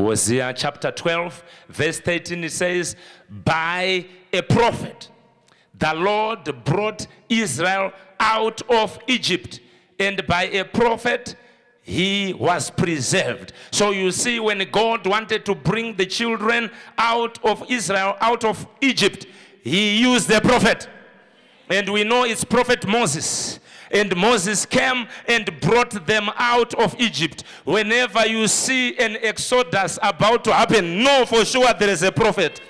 Hosea chapter 12, verse 13, it says, By a prophet, the Lord brought Israel out of Egypt, and by a prophet, he was preserved. So you see, when God wanted to bring the children out of Israel, out of Egypt, he used the prophet. And we know it's prophet Moses. And Moses came and brought them out of Egypt. Whenever you see an exodus about to happen, know for sure there is a prophet.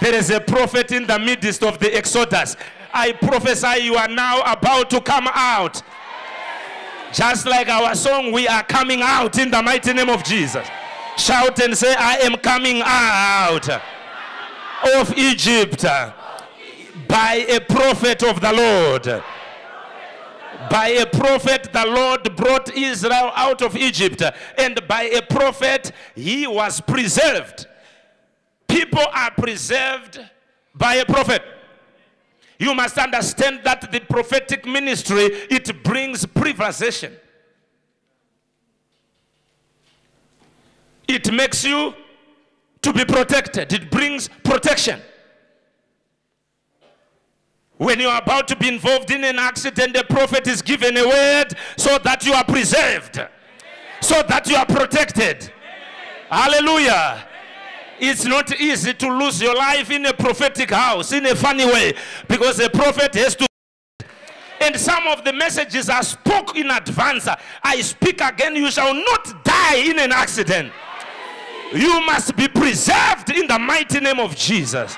There is a prophet in the midst of the exodus. I prophesy you are now about to come out. Just like our song, we are coming out in the mighty name of Jesus. Shout and say, I am coming out of Egypt by a prophet of the Lord. By a prophet, the Lord brought Israel out of Egypt, and by a prophet, he was preserved. People are preserved by a prophet. You must understand that the prophetic ministry, it brings preservation. It makes you to be protected. It brings protection. When you are about to be involved in an accident, the prophet is given a word so that you are preserved, so that you are protected. Hallelujah. It's not easy to lose your life in a prophetic house in a funny way because a prophet has to. And some of the messages are spoke in advance. I speak again, you shall not die in an accident. You must be preserved in the mighty name of Jesus.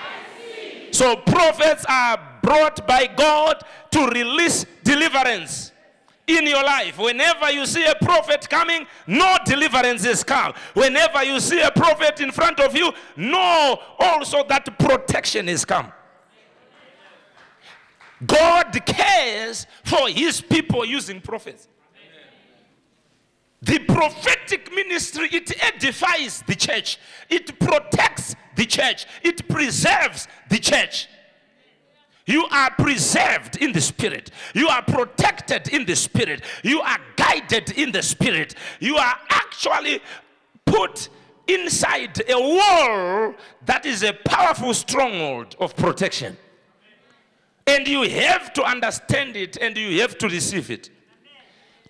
So prophets are brought by God to release deliverance in your life. Whenever you see a prophet coming, no deliverance is come. Whenever you see a prophet in front of you, know also that protection is come. God cares for his people using prophets. The prophetic ministry, it edifies the church. It protects the church. It preserves the church. You are preserved in the spirit. You are protected in the spirit. You are guided in the spirit. You are actually put inside a wall that is a powerful stronghold of protection. And you have to understand it and you have to receive it.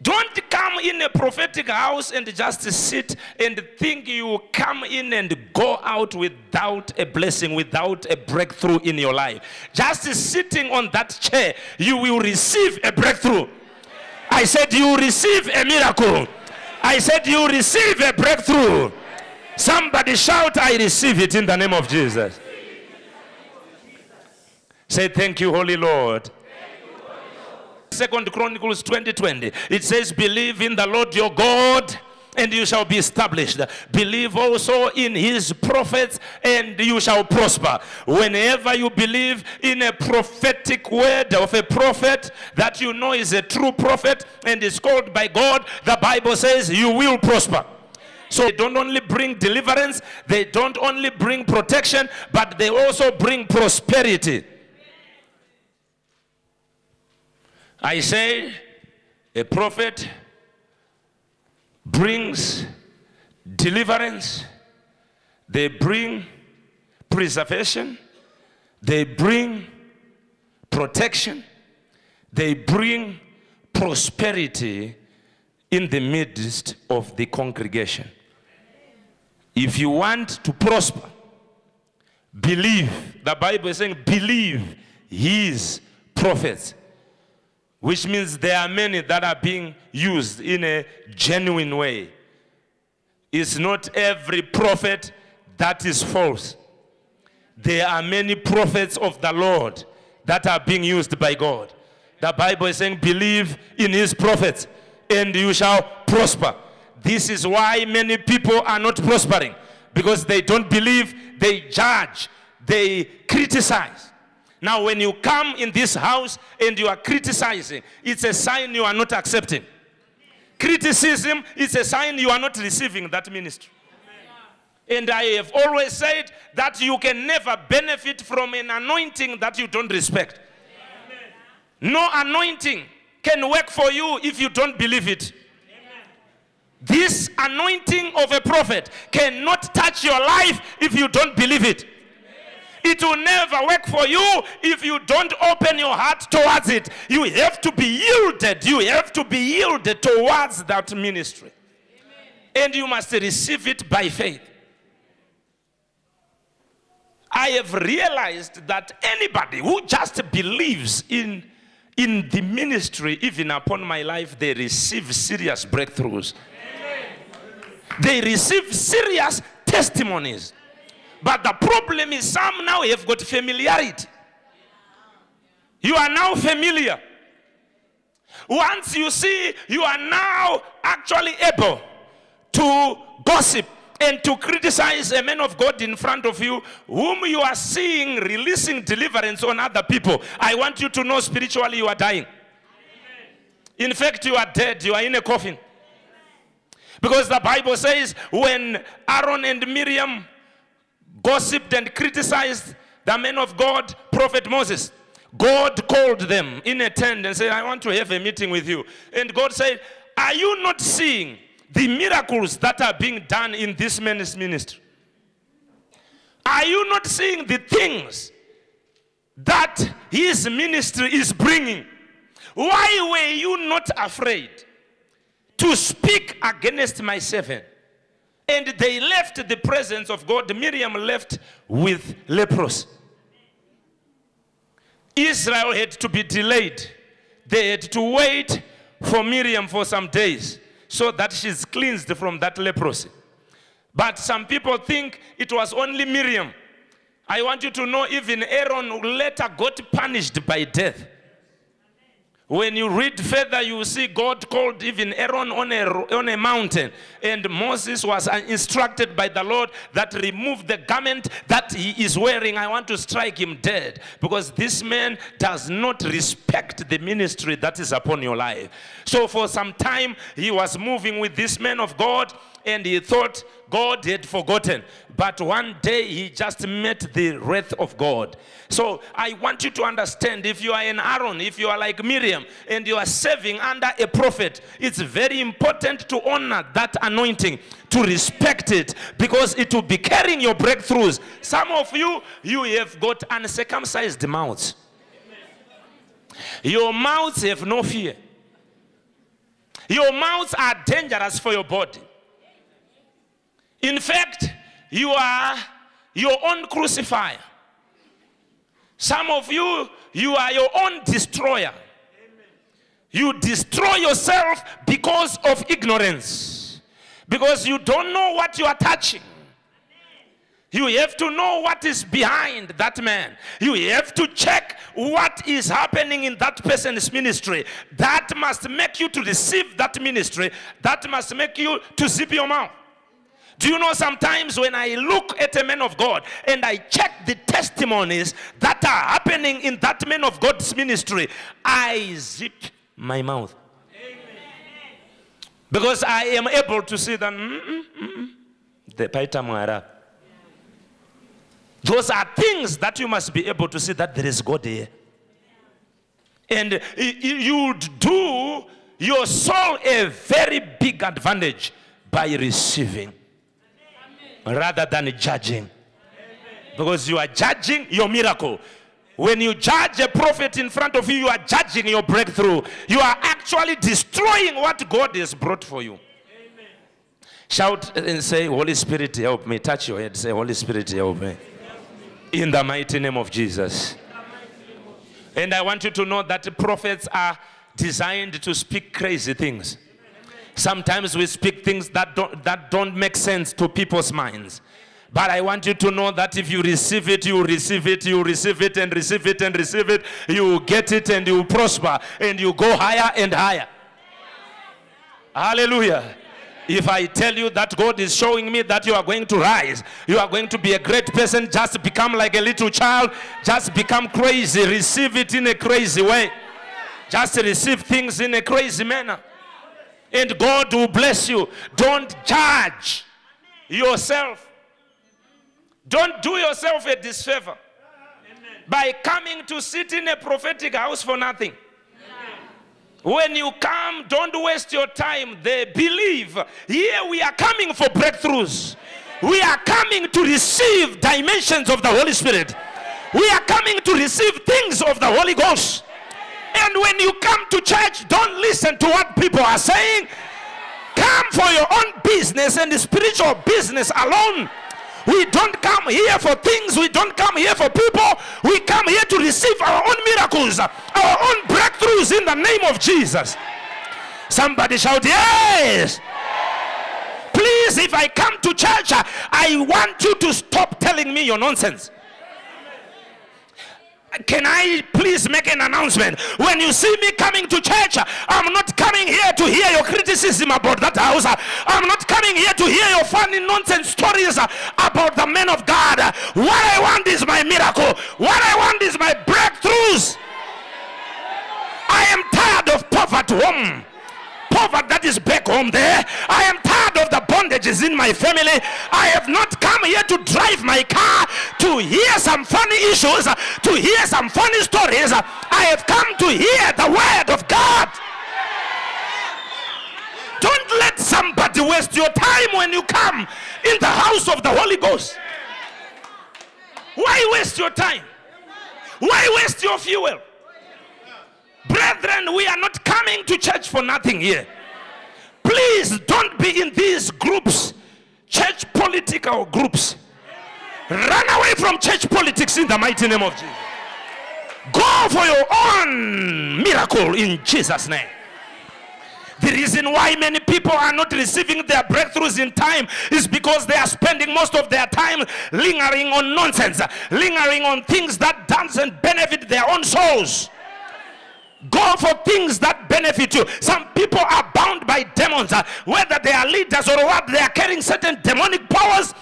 Don't come in a prophetic house and just sit and think you come in and go out without a blessing, without a breakthrough in your life. Just sitting on that chair, you will receive a breakthrough. I said, You receive a miracle. I said, You receive a breakthrough. Somebody shout, I receive it in the name of Jesus. Say, Thank you, Holy Lord. Second Chronicles 2020. It says, Believe in the Lord your God and you shall be established. Believe also in his prophets and you shall prosper. Whenever you believe in a prophetic word of a prophet that you know is a true prophet and is called by God, the Bible says you will prosper. So they don't only bring deliverance, they don't only bring protection, but they also bring prosperity. I say a prophet brings deliverance, they bring preservation, they bring protection, they bring prosperity in the midst of the congregation. If you want to prosper, believe. The Bible is saying, believe his prophets which means there are many that are being used in a genuine way. It's not every prophet that is false. There are many prophets of the Lord that are being used by God. The Bible is saying, believe in his prophets and you shall prosper. This is why many people are not prospering because they don't believe, they judge, they criticize. Now, when you come in this house and you are criticizing, it's a sign you are not accepting. Criticism is a sign you are not receiving that ministry. And I have always said that you can never benefit from an anointing that you don't respect. No anointing can work for you if you don't believe it. This anointing of a prophet cannot touch your life if you don't believe it. It will never work for you if you don't open your heart towards it. You have to be yielded. You have to be yielded towards that ministry. And you must receive it by faith. I have realized that anybody who just believes in, in the ministry, even upon my life, they receive serious breakthroughs. They receive serious testimonies. But the problem is some now have got familiarity. You are now familiar. Once you see, you are now actually able to gossip and to criticize a man of God in front of you, whom you are seeing releasing deliverance on other people. I want you to know spiritually you are dying. In fact, you are dead. You are in a coffin. Because the Bible says when Aaron and Miriam gossiped and criticized the man of God, Prophet Moses, God called them in a tent and said, I want to have a meeting with you. And God said, Are you not seeing the miracles that are being done in this man's ministry? Are you not seeing the things that his ministry is bringing? Why were you not afraid to speak against my servant? And they left the presence of God. Miriam left with leprosy. Israel had to be delayed. They had to wait for Miriam for some days so that she's cleansed from that leprosy. But some people think it was only Miriam. I want you to know even Aaron later got punished by death. When you read further, you see God called even Aaron on a, on a mountain. And Moses was uh, instructed by the Lord that remove the garment that he is wearing. I want to strike him dead because this man does not respect the ministry that is upon your life. So for some time, he was moving with this man of God and he thought God had forgotten. But one day he just met the wrath of God. So I want you to understand if you are an Aaron, if you are like Miriam, and you are serving under a prophet, it's very important to honor that anointing, to respect it, because it will be carrying your breakthroughs. Some of you, you have got uncircumcised mouths. Your mouths have no fear. Your mouths are dangerous for your body. In fact, you are your own crucifier. Some of you, you are your own destroyer. You destroy yourself because of ignorance. Because you don't know what you are touching. You have to know what is behind that man. You have to check what is happening in that person's ministry. That must make you to receive that ministry. That must make you to zip your mouth. Do you know sometimes when I look at a man of God and I check the testimonies that are happening in that man of God's ministry, I zip my mouth. Because I am able to see that mm, mm, mm, the Paita Mwara. Those are things that you must be able to see that there is God here. And you do your soul a very big advantage by receiving rather than judging. Because you are judging your miracle. When you judge a prophet in front of you, you are judging your breakthrough. You are actually destroying what God has brought for you. Amen. Shout and say, Holy Spirit, help me. Touch your head. Say, Holy Spirit, help me. In the mighty name of Jesus. And I want you to know that prophets are designed to speak crazy things. Sometimes we speak things that don't, that don't make sense to people's minds. But I want you to know that if you receive it, you receive it, you receive it, and receive it, and receive it, you get it, and you prosper, and you go higher and higher. Hallelujah. If I tell you that God is showing me that you are going to rise, you are going to be a great person, just become like a little child, just become crazy, receive it in a crazy way. Just receive things in a crazy manner and God will bless you. Don't judge yourself. Don't do yourself a disfavor by coming to sit in a prophetic house for nothing. When you come, don't waste your time. They believe. Here we are coming for breakthroughs. We are coming to receive dimensions of the Holy Spirit. We are coming to receive things of the Holy Ghost. And when you come to church, don't listen to what people are saying. Come for your own business and spiritual business alone. We don't come here for things. We don't come here for people. We come here to receive our own miracles, our own breakthroughs in the name of Jesus. Somebody shout, Yes. Please, if I come to church, I want you to stop telling me your nonsense. Can I please make an announcement? When you see me coming to church, I'm not coming here to hear your criticism about that house. I'm not coming here to hear your funny nonsense stories about the men of God. What I want is my miracle. What I want is my breakthroughs. I am tired of poverty home poverty that is back home there. I am tired of the bondages in my family. I have not come here to drive my car to hear some funny issues, to hear some funny stories. I have come to hear the word of God. Don't let somebody waste your time when you come in the house of the Holy Ghost. Why waste your time? Why waste your fuel? Brethren, we are not coming to church for nothing here. Please don't be in these groups, church political groups. Run away from church politics in the mighty name of Jesus. Go for your own miracle in Jesus' name. The reason why many people are not receiving their breakthroughs in time is because they are spending most of their time lingering on nonsense, lingering on things that doesn't benefit their own souls. Go for things that benefit you. Some people are bound by demons, uh, whether they are leaders or what, they are carrying certain demonic powers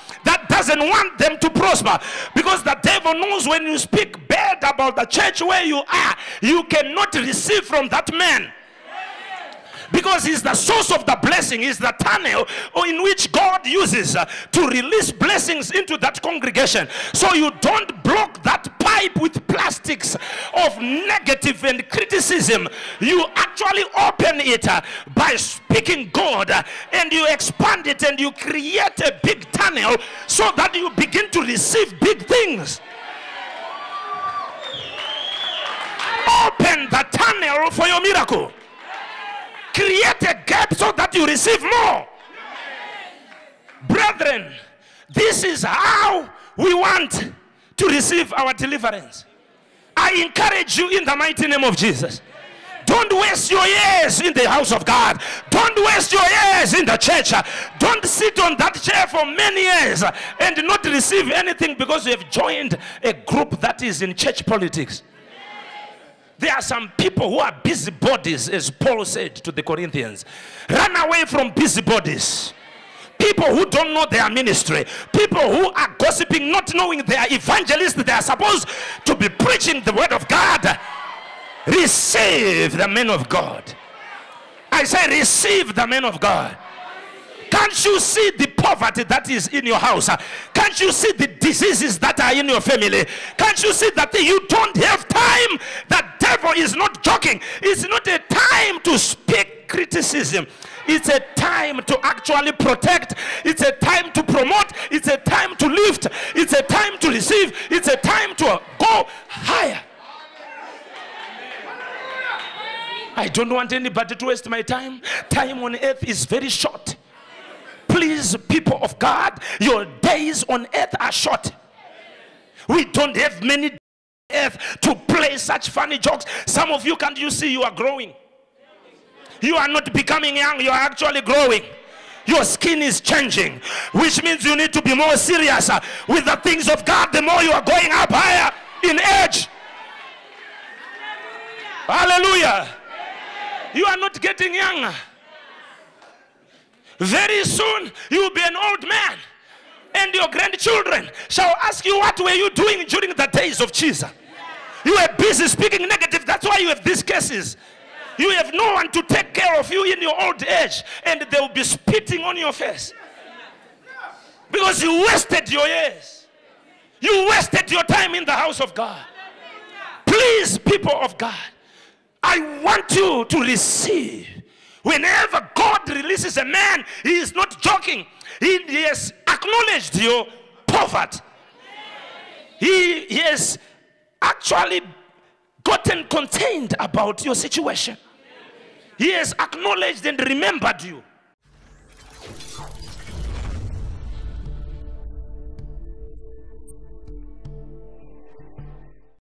doesn't want them to prosper. Because the devil knows when you speak bad about the church where you are, you cannot receive from that man because he's the source of the blessing he's the tunnel in which god uses uh, to release blessings into that congregation. So you don't block that pipe with plastics of negative and criticism. You actually open it uh, by speaking god uh, and you expand it and you create a big tunnel so that you begin to receive big things. Open the tunnel for your miracle create a gap so that you receive more. Brethren, this is how we want to receive our deliverance. I encourage you in the mighty name of Jesus. Don't waste your years in the house of God. Don't waste your years in the church. Don't sit on that chair for many years and not receive anything because you have joined a group that is in church politics. There are some people who are busybodies, as Paul said to the Corinthians. Run away from busybodies. People who don't know their ministry. People who are gossiping, not knowing they are evangelists. They are supposed to be preaching the word of God. Receive the men of God. I say, receive the men of God. Can't you see the poverty that is in your house? Can't you see the diseases that are in your family? Can't you see that you don't have time? The devil is not joking. It's not a time to speak criticism. It's a time to actually protect. It's a time to promote. It's a time to lift. It's a time to receive. It's a time to go higher. I don't want anybody to waste my time. Time on earth is very short. Of God, your days on earth are short. We don't have many earth to play such funny jokes. Some of you can't you see you are growing. You are not becoming young, you are actually growing. Your skin is changing, which means you need to be more serious uh, with the things of God the more you are going up higher in age. Hallelujah. You are not getting younger. Very soon you will be an old man, and your grandchildren shall ask you, What were you doing during the days of Jesus? You were busy speaking negative. That's why you have these cases. You have no one to take care of you in your old age, and they will be spitting on your face because you wasted your years. You wasted your time in the house of God. Please, people of God, I want you to receive. Whenever God releases a man, he is not joking. He, has acknowledged your poverty. He, he has actually gotten contained about your situation. He has acknowledged and remembered you.